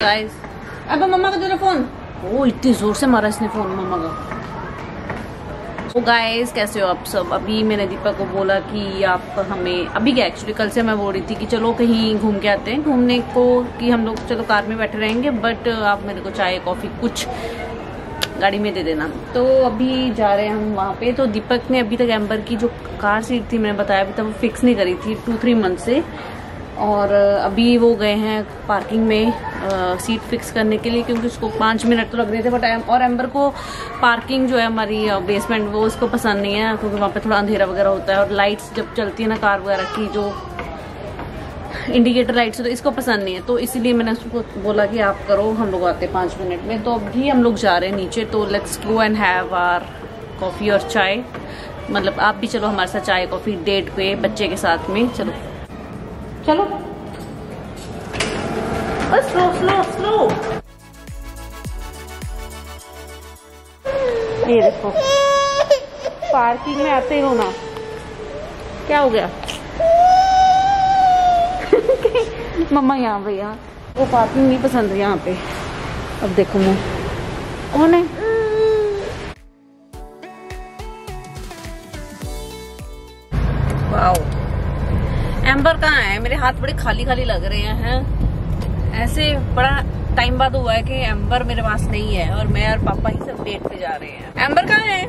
अब मम्मा का दे फ़ोन ओ इतनी ज़ोर से मारा इसने फ़ोन मम्मा का तो गाइस कैसे हो आप सब अभी मैंने दीपक को बोला कि आप हमें अभी क्या एक्चुअली कल से मैं बोल रही थी कि चलो कहीं घूम के आते हैं घूमने को कि हम लोग चलो कार में बैठे रहेंगे बट आप मेरे को चाय कॉफ़ी कुछ गाड़ी में दे देना तो अभी जा रहे हैं हम वहाँ पे तो दीपक ने अभी तक एम्बर की जो कार सीट थी मैंने बताया अभी तक वो फिक्स नहीं करी थी टू थ्री मंथ से और अभी वो गए हैं पार्किंग में आ, सीट फिक्स करने के लिए क्योंकि उसको पाँच मिनट तो लग रहे थे बट और एम्बर को पार्किंग जो है हमारी बेसमेंट वो उसको पसंद नहीं है क्योंकि वहाँ पे थोड़ा अंधेरा वगैरह होता है और लाइट्स जब चलती है ना कार वगैरह की जो इंडिकेटर लाइट्स तो इसको पसंद नहीं है। तो इसीलिए मैंने उसको बोला कि आप करो हम लोग आते पाँच मिनट में। तो अभी हम लोग जा रहे हैं नीचे तो let's go and have our coffee और चाय। मतलब आप भी चलो हमारे साथ चाय कॉफ़ी डेट पे बच्चे के साथ में चलो। चलो। स्लो स्लो स्लो ये देखो। पार्किंग में आते ही रोना क्या हो गया? मम्मा यहाँ यहाँ। वो पार्किंग नहीं पसंद है यहाँ पे। अब देखो मैं। कौन है? एम्बर कहाँ है? मेरे हाथ बड़े खाली खाली लग रहे हैं ऐसे बड़ा टाइम बाद हुआ है कि एम्बर मेरे पास नहीं है और मैं और पापा ही सब डेट पे जा रहे हैं। एम्बर कहाँ है?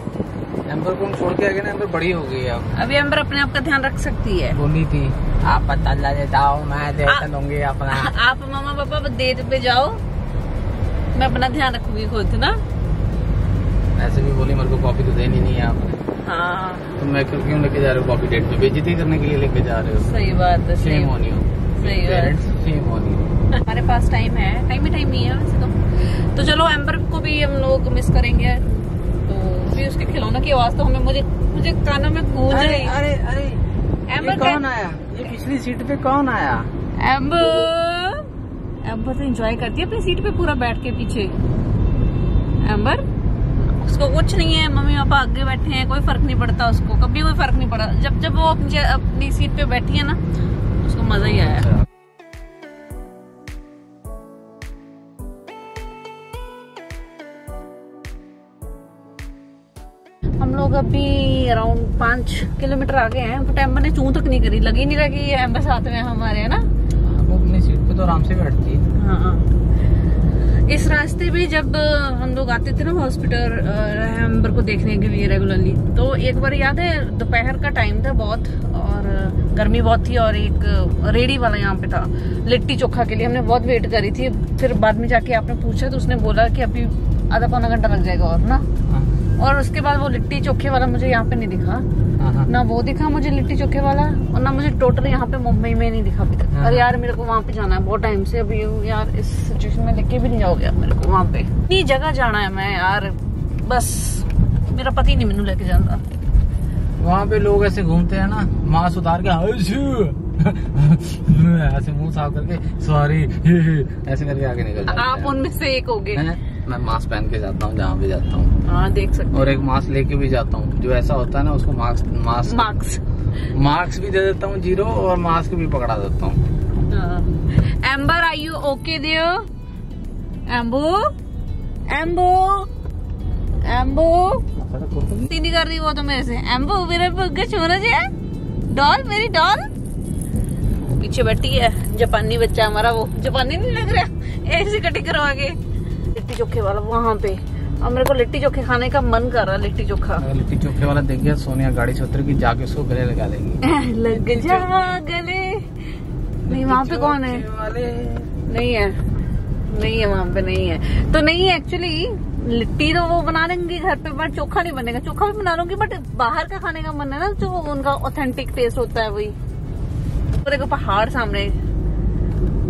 एम्बर को हम छोड़ के आ गए ना एम्बर बड़ी हो गई है अब। अभी एम्बर अपने आप का ध्यान रख सकती है। बोली थी आप पता देता हूँ मैं दे दूँगी अपना। आप मामा पापा डेट पे जाओ। मैं अपना ध्यान रखूँगी खुद ना? ऐसे भी बोली मेरे को कॉपी तो देनी नहीं है आप हाँ। तो मैं क्यों क्यों लेके जा रहे हो? कॉफ़ी डेट पे बेइज्जती करने के लिए लेके जा रहे हो? सही बात है सेम होनी हो सही बात। सेम होनी हो हमारे पास टाइम है। टाइम ही टाइम ही है वैसे तो। तो चलो एम्बर को भी हम लोग मिस करेंगे। तो भी उसके खिलौनों की आवाज़ तो हमें मुझे मुझे कानों में गूंज अरे रही। अरे अरे एम्बर ये कौन आया? ये पिछली सीट पे कौन आया? एम्बर एम्बर तो एंजॉय करती है अपनी सीट पे पूरा बैठ के पीछे। एम्बर उसको कुछ नहीं है मम्मी पापा आगे बैठे हैं कोई फ़र्क नहीं पड़ता उसको कभी कोई फ़र्क नहीं पड़ा। जब जब वो अपनी अपनी सीट पे बैठी है ना उसको मज़ा ही आया। हम लोग अभी अराउंड पाँच किलोमीटर आगे हैं बट एम्बर ने चूं तक नहीं करी लगी नहीं रही एम्बर साथ में हमारे है ना। वो अपनी सीट पे तो आराम से बैठती है हाँ। इस रास्ते भी जब हम लोग आते थे ना हॉस्पिटल एम्बर को देखने के लिए रेगुलरली तो एक बार याद है दोपहर का टाइम था बहुत और गर्मी बहुत थी और एक रेडी वाला यहाँ पे था लिट्टी चोखा के लिए हमने बहुत वेट करी थी फिर बाद में जाके आपने पूछा तो उसने बोला कि अभी आधा पौना घंटा लग जाएगा और ना हाँ, और उसके बाद वो लिट्टी चोखे वाला मुझे यहाँ पे नहीं दिखा। ना वो दिखा मुझे लिट्टी चोखे वाला और ना मुझे टोटल यहाँ पे मुंबई में नहीं दिखा अभी तक हाँ। अरे यार मेरे को वहाँ पे जाना है बहुत टाइम से अभी यार इस सिचुएशन में लेके भी नहीं जाओगे आप मेरे को वहाँ पे इतनी जगह जाना है मैं यार बस मेरा पति नहीं मैनू लेके जाता वहाँ पे लोग ऐसे घूमते हैं ना मास्क उतार के ऐसे मुँह साफ़ करके सॉरी ऐसे करके आगे निकल आप। उनमें से एक हो हैं? मैं मास्क पहन के जाता हूँ जहाँ भी जाता हूँ। हाँ देख सकते और एक मास्क लेके भी जाता हूँ। जो ऐसा होता है ना उसको मास्क मास्क मार्क्स मार्क्स भी दे देता हूँ ज़ीरो और मास्क भी पकड़ा देता हूँ। एम्बर आई यू ओके दियो एम्बो एम्बो एम्बो नहीं कर रही वो तो मेरे से। एम्बो मेरे बुग्गे छोरा जी डॉल मेरी डॉल पीछे बैठी है जापानी बच्चा हमारा वो। जापानी नहीं लग रहा? ऐसे कटिंग करवा के। लिट्टी चोखे वाला वहाँ पे। अब मेरे को लिट्टी चोखे खाने का मन कर रहा है लिट्टी चोखा। लिट्टी चोखे वाला देख गया सोनिया गाड़ी से उतर की जाके उसको गले लगा लेंगी। लग जा गले। नहीं वहाँ पे कौन है? नहीं है। नहीं है वहाँ पे नहीं है। तो नहीं है एक्चुअली लिट्टी तो वो बना लेंगे घर पे बट चोखा नहीं बनेगा। चोखा भी बना लूँगी बट बाहर का खाने का मन है ना जो उनका ऑथेंटिक टेस्ट होता है वही। और देखो पहाड़ सामने।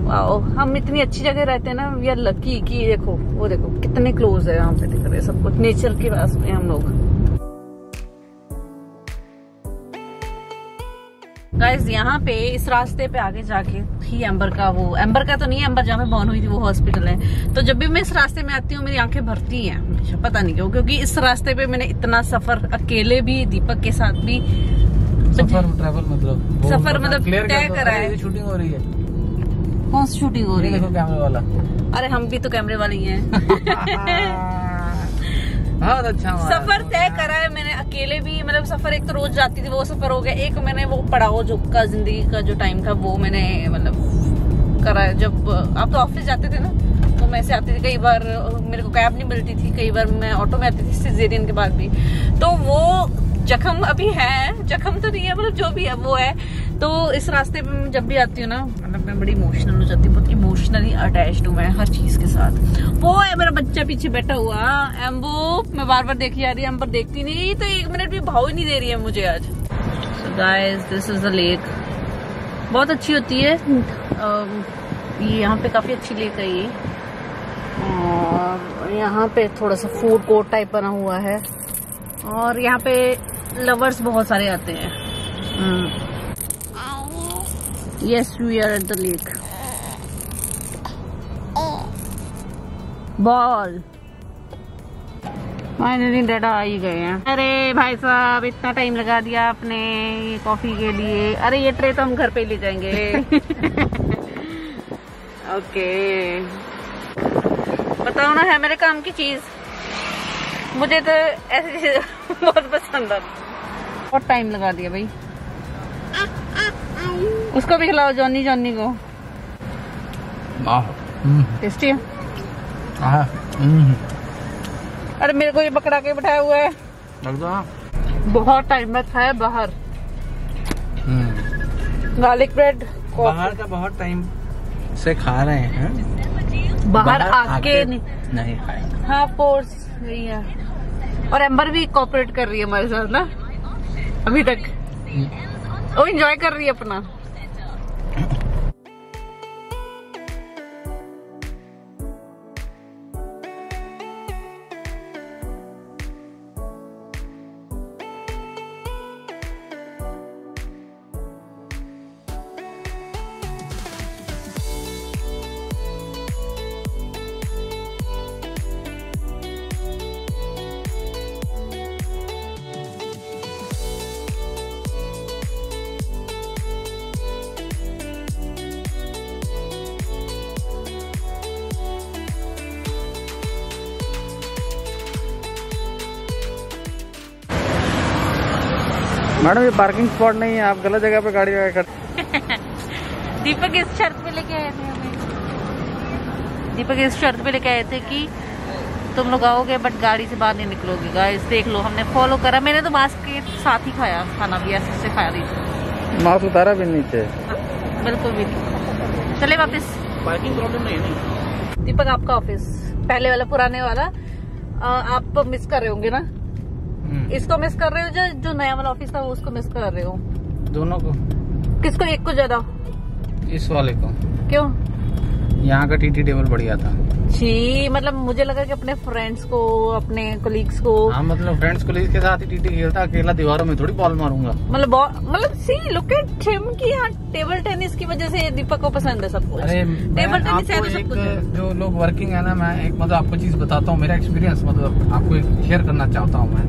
वाओ हम इतनी अच्छी जगह रहते हैं ना वी आर लकी कि देखो वो देखो कितने क्लोज है यहाँ पे दिख रहे सब कुछ नेचर के पास में हम लोग गाइस यहाँ पे इस रास्ते पे आगे जाके ही एम्बर का वो एम्बर का तो नहीं है एम्बर जहाँ पे बॉर्न हुई थी वो हॉस्पिटल है तो जब भी मैं इस रास्ते में आती हूँ मेरी आँखें भरती हैं हमेशा पता नहीं क्यों क्योंकि इस रास्ते पे मैंने इतना सफ़र अकेले भी दीपक के साथ भी सफ़र ट्रैवल मतलब सफ़र मतलब तय कर दो। करा है। शूटिंग हो रही है कौन सी शूटिंग हो रही है? कैमरे वाला। अरे हम भी तो कैमरे वाले ही हैं। बहुत अच्छा सफ़र तय करा है मैंने अकेले भी मतलब सफ़र एक तो रोज जाती थी वो सफ़र हो गया। एक मैंने वो पड़ाव जो का ज़िंदगी का जो टाइम था वो मैंने मतलब करा है। जब आप तो ऑफ़िस जाते थे ना तो मैं ऐसे आती थी कई बार मेरे को कैब नहीं मिलती थी कई बार मैं ऑटो में आती थी सिजेरियन के बाद भी। तो वो जख्म अभी है, जख्म तो नहीं है मतलब जो भी है, वो है। तो इस रास्ते पे मैं जब भी आती हूँ ना मतलब मैं बड़ी इमोशनल हो जाती हूँ, बहुत इमोशनली अटैच्ड हूँ मैं हर चीज़ के साथ। वो है मेरा बच्चा पीछे बैठा हुआ एम्बो मैं बार बार देखी जा रही है एम्बर देखती नहीं तो एक मिनट भी भाव ही नहीं दे रही है मुझे आज। Guys this is the lake बहुत अच्छी होती है। ये यहाँ पे काफ़ी अच्छी लेक है ये। और यहाँ पे थोड़ा सा फ़ूड कोर्ट टाइप बना हुआ है। और यहाँ पे लवर्स बहुत सारे आते हैं। Yes we are at the lake ball finally डैडा आ ही गए हैं। अरे भाई साहब इतना टाइम लगा दिया आपने कॉफ़ी के लिए। अरे ये ट्रे तो हम घर पे ले जाएँगे। ओके बताओ ना है मेरे काम की चीज़? मुझे तो ऐसी चीज़ बहुत पसंद है। बहुत टाइम लगा दिया भाई। उसको भी खिलाओ जॉनी जॉनी को। हम्म, टेस्टी है। हम्म, अरे मेरे को ये पकड़ा के बैठाया हुआ है। हाँ। बहुत टाइम में खाया बाहर। हम्म, गार्लिक ब्रेड बाहर का बहुत टाइम से खा रहे हैं। बाहर आके नहीं। नहीं खाया। हाँ कोर्स यही है। और एम्बर भी कॉपरेट कर रही है हमारे साथ ना, अभी तक। वो एंजॉय कर रही है अपना। मैडम ये पार्किंग स्पॉट नहीं है आप गलत जगह पे गाड़ी लगा कर दीपक इस शर्त पे लेके आए थे हमें। दीपक इस शर्त पे लेके आए थे कि तुम लोग आओगे बट गाड़ी से बाहर नहीं निकलोगे। गाइस देख लो हमने फॉलो करा। मैंने तो मास्क के साथ ही खाया खाना भी ऐसे से खाया रही मास्क उतारा भी नीचे बिल्कुल भी नहीं। चले वापस। पार्किंग प्रॉब्लम नहीं है दीपक आपका ऑफ़िस पहले वाला पुराने वाला। आप मिस कर रहे होंगे ना? इसको मिस कर रहे हो जो जो नया वाला ऑफ़िस था वो उसको मिस कर रहे हो? दोनों को। किसको एक को ज़्यादा? इस वाले को। क्यों? यहाँ का टीटी टेबल बढ़िया था। जी मतलब मुझे लगा कि अपने फ्रेंड्स को अपने कोलीग्स को। हाँ मतलब फ्रेंड्स को के साथ ही टीटी खेलता अकेला दीवारों में थोड़ी बॉल मारूँगा। मतलब मतलब सी लुक एट हिम की यहाँ टेबल टेनिस की वजह से दीपक को पसंद है सब कुछ। अरे टेबल टेनिस है तो सब कुछ जो लोग वर्किंग है ना मैं एक मतलब आपको चीज़ बताता हूँ मेरा एक्सपीरियंस मतलब आपको शेयर करना चाहता हूँ मैं।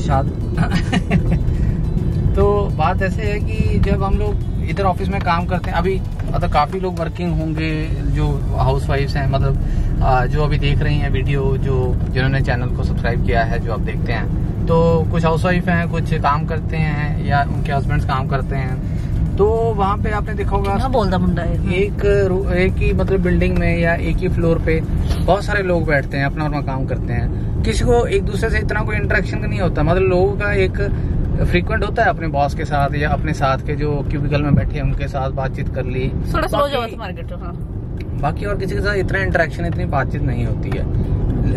इरशाद। तो बात ऐसे है कि जब हम लोग इधर ऑफ़िस में काम करते हैं, अभी मतलब काफ़ी लोग वर्किंग होंगे, जो हाउस वाइफ है मतलब जो अभी देख रही हैं वीडियो जो जिन्होंने चैनल को सब्सक्राइब किया है, जो आप देखते हैं तो कुछ हाउस वाइफ हैं, कुछ काम करते हैं, या उनके हस्बैंड काम करते हैं तो वहाँ पे आपने देखा होगा बोलता मुंडा है? एक एक ही मतलब बिल्डिंग में या एक ही फ्लोर पे बहुत सारे लोग बैठते हैं अपना अपना काम करते हैं। किसी को एक दूसरे से इतना कोई इंटरेक्शन नहीं होता। मतलब लोगों का एक फ्रीक्वेंट होता है अपने बॉस के साथ या अपने साथ के जो क्यूबिकल में बैठे हैं उनके साथ बातचीत कर ली। थोड़ा बाकी- हाँ। बाकी और किसी के साथ इतना इंटरेक्शन इतनी बातचीत नहीं होती है।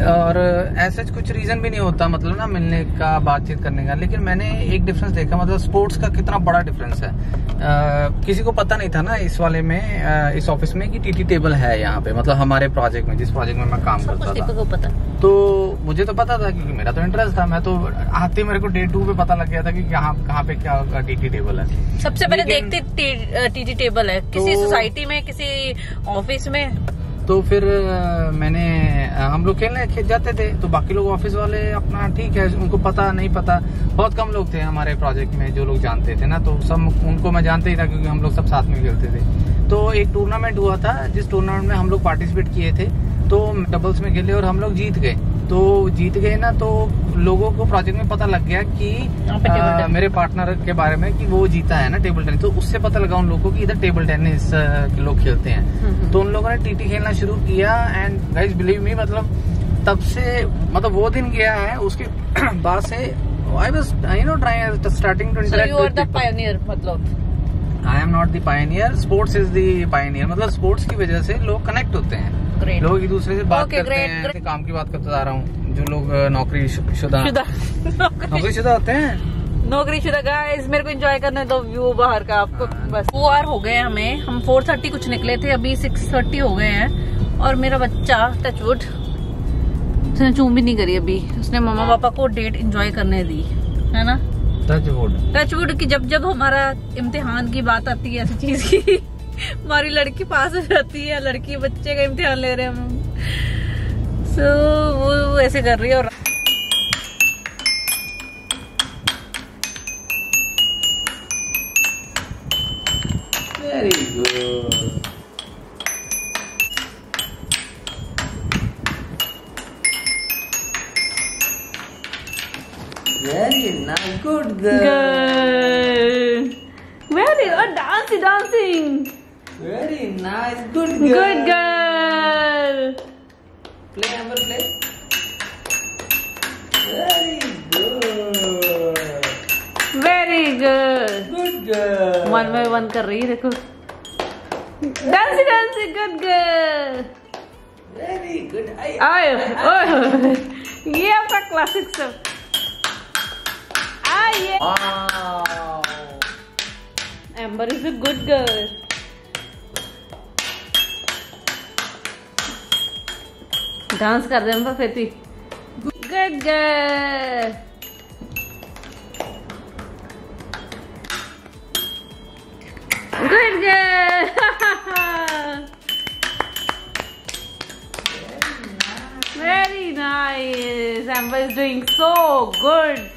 और ऐसा कुछ रीजन भी नहीं होता मतलब ना मिलने का बातचीत करने का। लेकिन मैंने एक डिफरेंस देखा मतलब स्पोर्ट्स का कितना बड़ा डिफरेंस है। अ, किसी को पता नहीं था ना इस वाले में अ, इस ऑफ़िस में कि टीटी टेबल है यहाँ पे मतलब हमारे प्रोजेक्ट में जिस प्रोजेक्ट में मैं काम करता था। पता। तो मुझे तो पता था क्योंकि मेरा तो इंटरेस्ट था मैं तो आते मेरे को डे टू पे पता लग गया था कि कहाँ कहाँ पे क्या टीटी टेबल है। सबसे पहले देखते टीटी टेबल है। किसी तो- सोसाइटी में किसी ऑफ़िस में तो फिर मैंने हम लोग खेलने जाते थे तो बाकी लोग ऑफ़िस वाले अपना ठीक है, उनको पता, नहीं पता। बहुत कम लोग थे हमारे प्रोजेक्ट में, जो लोग जानते थे ना तो सब उनको मैं जानते ही था, क्योंकि हम लोग सब साथ में खेलते थे। तो एक टूर्नामेंट हुआ था, जिस टूर्नामेंट में हम लोग पार्टिसिपेट किए थे तो डबल्स में खेले और हम लोग जीत गए। तो जीत गए ना तो लोगों को प्रोजेक्ट में पता लग गया कि टेनिस। मेरे पार्टनर के बारे में कि वो जीता है ना टेबल टेनिस तो उससे पता लगा उन लोगों को कि इधर टेबल टेनिस के लोग खेलते हैं। हम्म। तो उन लोगों ने टीटी खेलना शुरू किया एंड गाइस बिलीव मी मतलब तब से मतलब वो दिन गया है उसके बाद से I was you know trying starting to so you are the pioneer मतलब? I am not the pioneer sports is the pioneer मतलब स्पोर्ट्स की वजह से लोग कनेक्ट होते हैं। ग्रेट लोग एक दूसरे से बात Okay, करते great, हैं great. काम की बात करते जा रहा हूँ जो लोग नौकरी शुदा। नौकरी शुदा होते हैं? नौकरी शुदा गाइस मेरे को एंजॉय करने दो व्यू बाहर का आपको हाँ। बस। फोर आवर हो गए हमें। हम फोर थर्टी कुछ निकले थे अभी सिक्स थर्टी हो गए हैं। और मेरा बच्चा टचवुड उसने चूम भी नहीं करी अभी। उसने मम्मा पापा को डेट एंजॉय करने दी है ना? टच वुड टचवुड की जब जब हमारा इम्तिहान की बात आती है ऐसी चीज़ की हमारी लड़की पास हो जाती है लड़की बच्चे का इम्तिहान ले रहे हैं हम सो वो वो ऐसे कर रही है और very good nice good Good. Very good. Dancing, dancing. Very nice good Good girl. Play number play very good Very good. Good girl one by one कर रही है देखो dancing dancing good girl very good आई आयो ओए ये आपका classic सब आइए wow Amber is a good girl dance कर दे एम्बर फिर भी good girl Good girl. Very nice. Amber is doing so good.